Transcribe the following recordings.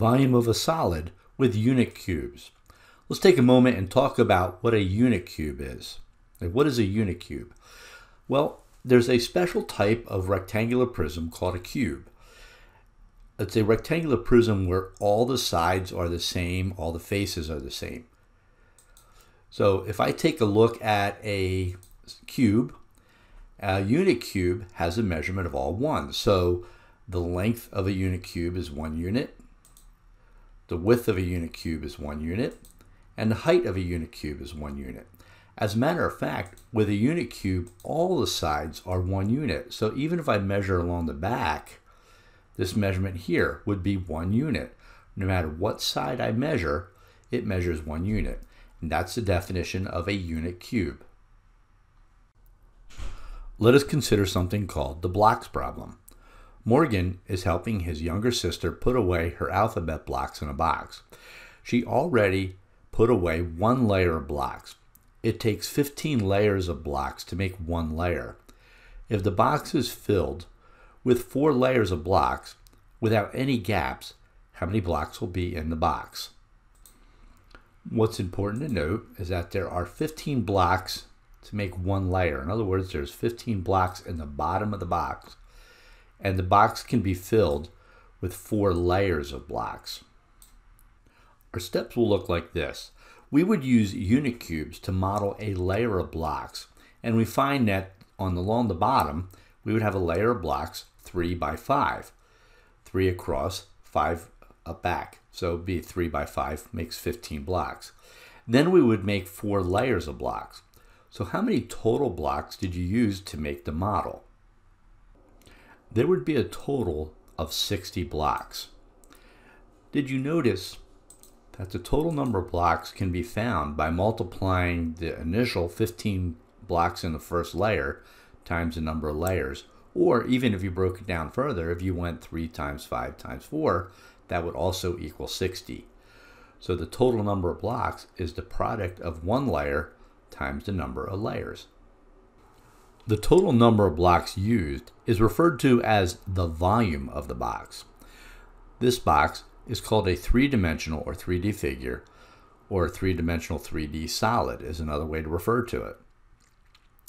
volume of a solid with unit cubes. Let's take a moment and talk about what a unit cube is. Like, what is a unit cube? Well, there's a special type of rectangular prism called a cube. It's a rectangular prism where all the sides are the same, all the faces are the same. So if I take a look at a cube, a unit cube has a measurement of all ones. So the length of a unit cube is one unit, the width of a unit cube is one unit, and the height of a unit cube is one unit. As a matter of fact, with a unit cube, all the sides are one unit. So even if I measure along the back, this measurement here would be one unit. No matter what side I measure, it measures one unit. And that's the definition of a unit cube. Let us consider something called the blocks problem. Morgan is helping his younger sister put away her alphabet blocks in a box. She already put away one layer of blocks. It takes 15 layers of blocks to make one layer. If the box is filled with four layers of blocks without any gaps, how many blocks will be in the box? What's important to note is that there are 15 blocks to make one layer. In other words, there's 15 blocks in the bottom of the box, and the box can be filled with four layers of blocks. Our steps will look like this. We would use unit cubes to model a layer of blocks, and we find that on the, along the bottom, we would have a layer of blocks 3 by 5. 3 across, 5 up back. So be 3 by 5 makes 15 blocks. Then we would make four layers of blocks. So how many total blocks did you use to make the model? There would be a total of 60 blocks. Did you notice that the total number of blocks can be found by multiplying the initial 15 blocks in the first layer times the number of layers, or even if you broke it down further, if you went 3 times 5 times 4, that would also equal 60. So the total number of blocks is the product of one layer times the number of layers. The total number of blocks used is referred to as the volume of the box. This box is called a three-dimensional or 3D figure, or a three-dimensional 3D solid is another way to refer to it.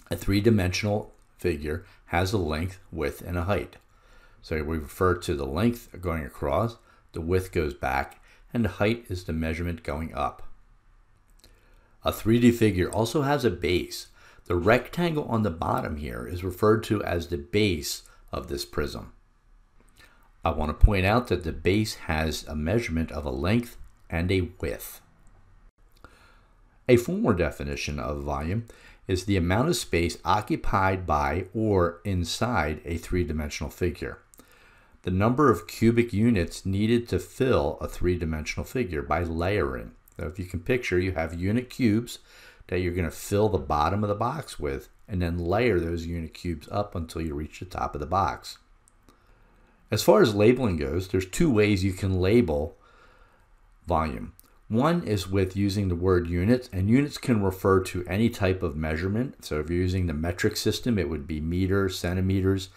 A three-dimensional figure has a length, width, and a height. So we refer to the length going across, the width goes back, and the height is the measurement going up. A 3D figure also has a base. The rectangle on the bottom here is referred to as the base of this prism. I want to point out that the base has a measurement of a length and a width. A former definition of volume is the amount of space occupied by or inside a three-dimensional figure the number of cubic units needed to fill a three-dimensional figure by layering. So if you can picture, you have unit cubes that you're going to fill the bottom of the box with, and then layer those unit cubes up until you reach the top of the box. As far as labeling goes, there's two ways you can label volume. One is with using the word units, and units can refer to any type of measurement. So if you're using the metric system, it would be meters, centimeters.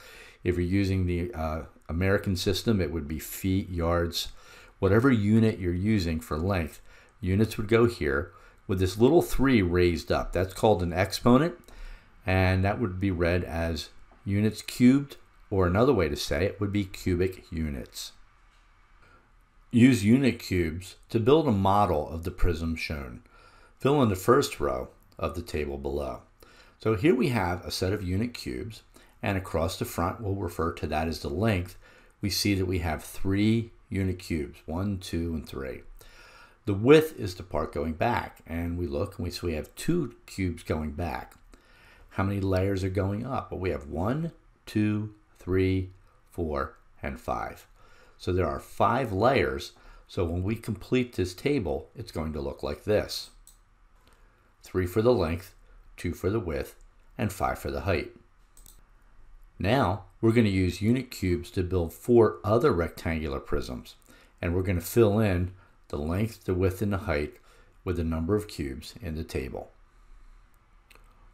If you're using the uh, American system, it would be feet, yards, whatever unit you're using for length. Units would go here with this little 3 raised up. That's called an exponent, and that would be read as units cubed, or another way to say it would be cubic units. Use unit cubes to build a model of the prism shown. Fill in the first row of the table below. So here we have a set of unit cubes and across the front, we'll refer to that as the length, we see that we have three unit cubes, one, two, and three. The width is the part going back, and we look and we see we have two cubes going back. How many layers are going up? Well, we have one, two, three, four, and five. So there are five layers. So when we complete this table, it's going to look like this. Three for the length, two for the width, and five for the height. Now we're going to use unit cubes to build four other rectangular prisms and we're going to fill in the length, the width, and the height with the number of cubes in the table.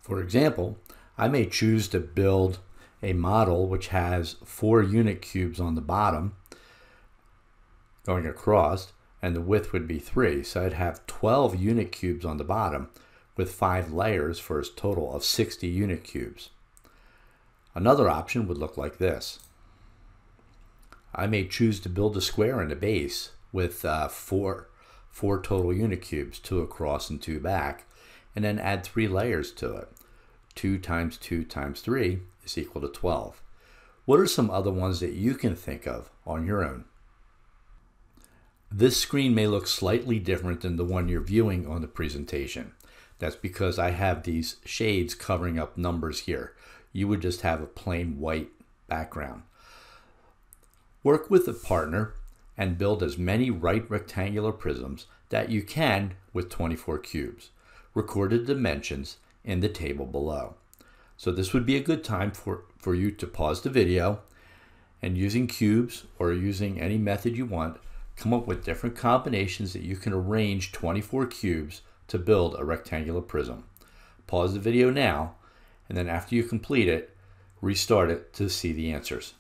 For example, I may choose to build a model which has four unit cubes on the bottom going across, and the width would be 3. So I'd have 12 unit cubes on the bottom with 5 layers for a total of 60 unit cubes. Another option would look like this. I may choose to build a square in the base with uh, four, four total unit cubes, two across and two back, and then add three layers to it. 2 times 2 times 3 is equal to 12. What are some other ones that you can think of on your own? This screen may look slightly different than the one you're viewing on the presentation. That's because I have these shades covering up numbers here. You would just have a plain white background. Work with a partner and build as many right rectangular prisms that you can with 24 cubes. Record the dimensions in the table below. So this would be a good time for, for you to pause the video and using cubes or using any method you want, come up with different combinations that you can arrange 24 cubes to build a rectangular prism. Pause the video now, and then after you complete it, restart it to see the answers.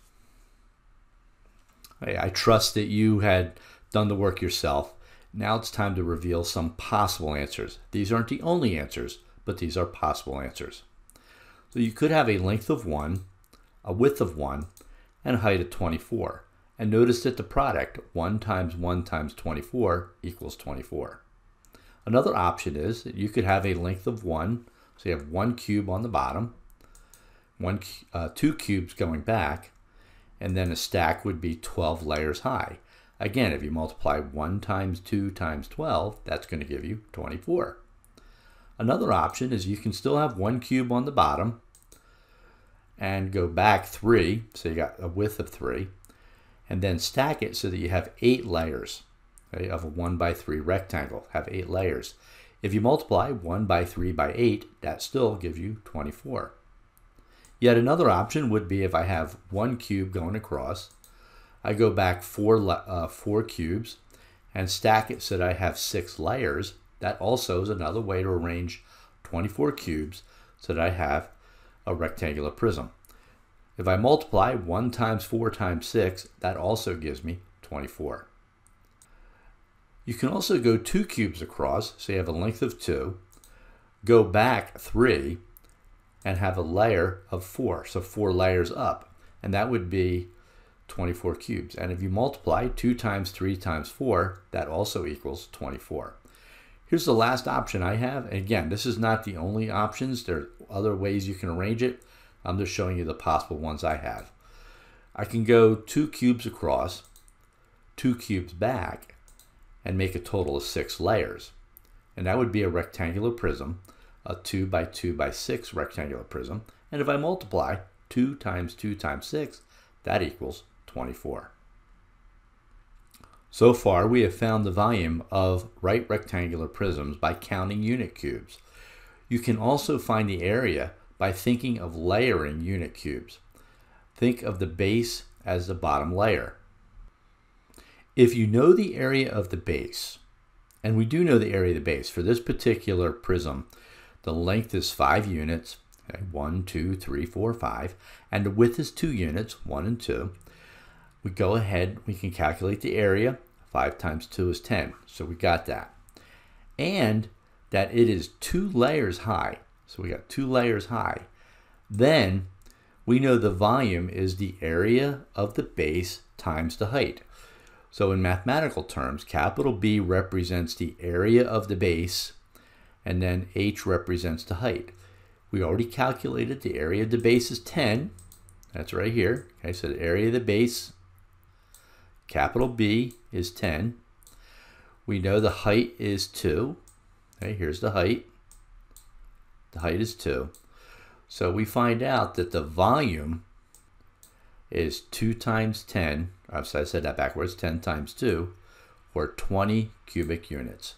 I trust that you had done the work yourself. Now it's time to reveal some possible answers. These aren't the only answers, but these are possible answers. So you could have a length of 1, a width of 1, and a height of 24. And notice that the product, 1 times 1 times 24, equals 24. Another option is that you could have a length of 1, so you have 1 cube on the bottom, one, uh, 2 cubes going back, and then a stack would be 12 layers high. Again, if you multiply 1 times 2 times 12, that's going to give you 24. Another option is you can still have one cube on the bottom and go back three, so you got a width of three, and then stack it so that you have eight layers okay, of a one by three rectangle, have eight layers. If you multiply one by three by eight, that still gives you 24. Yet another option would be if I have one cube going across, I go back four, uh, four cubes and stack it so that I have six layers, that also is another way to arrange 24 cubes so that I have a rectangular prism. If I multiply 1 times 4 times 6, that also gives me 24. You can also go two cubes across, so you have a length of 2, go back 3, and have a layer of 4, so 4 layers up, and that would be 24 cubes. And if you multiply 2 times 3 times 4, that also equals 24. Here's the last option I have. And again, this is not the only options. There are other ways you can arrange it. I'm just showing you the possible ones I have. I can go two cubes across, two cubes back, and make a total of six layers. And that would be a rectangular prism, a 2 by 2 by 6 rectangular prism. And if I multiply 2 times 2 times 6, that equals 24. So far, we have found the volume of right rectangular prisms by counting unit cubes. You can also find the area by thinking of layering unit cubes. Think of the base as the bottom layer. If you know the area of the base, and we do know the area of the base, for this particular prism, the length is 5 units, okay, 1, 2, 3, 4, 5, and the width is 2 units, 1 and 2 we go ahead, we can calculate the area. 5 times 2 is 10. So we got that. And that it is two layers high. So we got two layers high. Then we know the volume is the area of the base times the height. So in mathematical terms, capital B represents the area of the base, and then H represents the height. We already calculated the area of the base is 10. That's right here. Okay, so the area of the base Capital B is 10. We know the height is 2. Okay, here's the height. The height is 2. So we find out that the volume is 2 times 10. Oh, so I said that backwards. 10 times 2, or 20 cubic units.